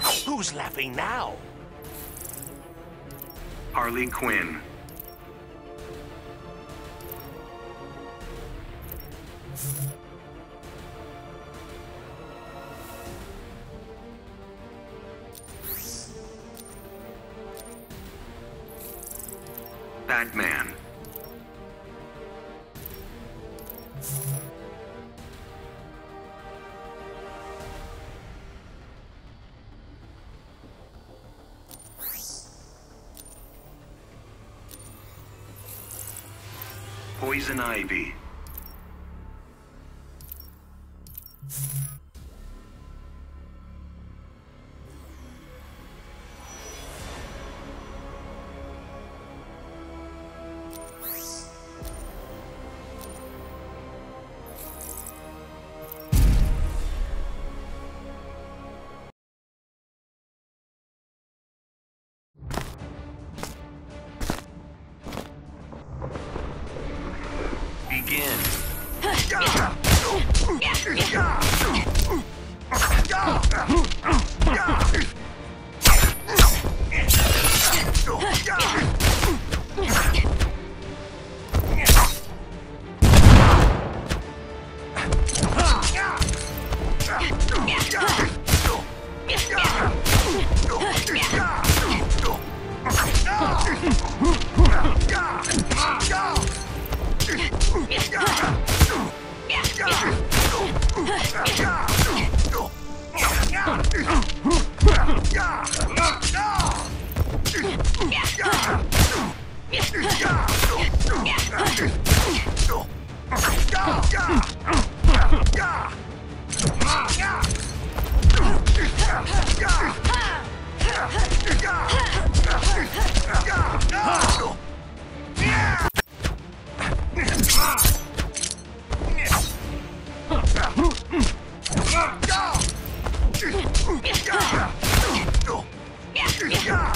Who's laughing now? Harley Quinn. Batman. Poison Ivy. 别动 Yeah!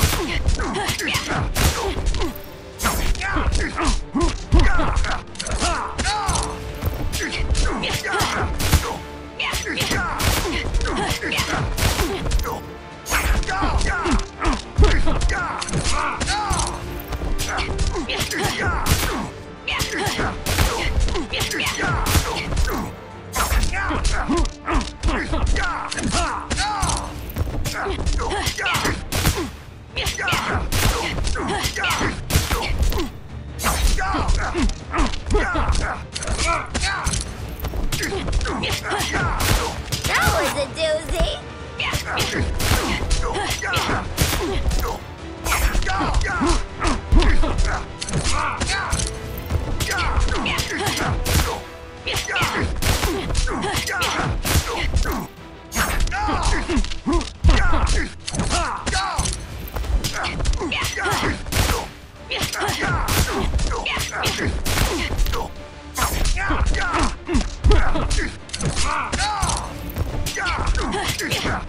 That Ah!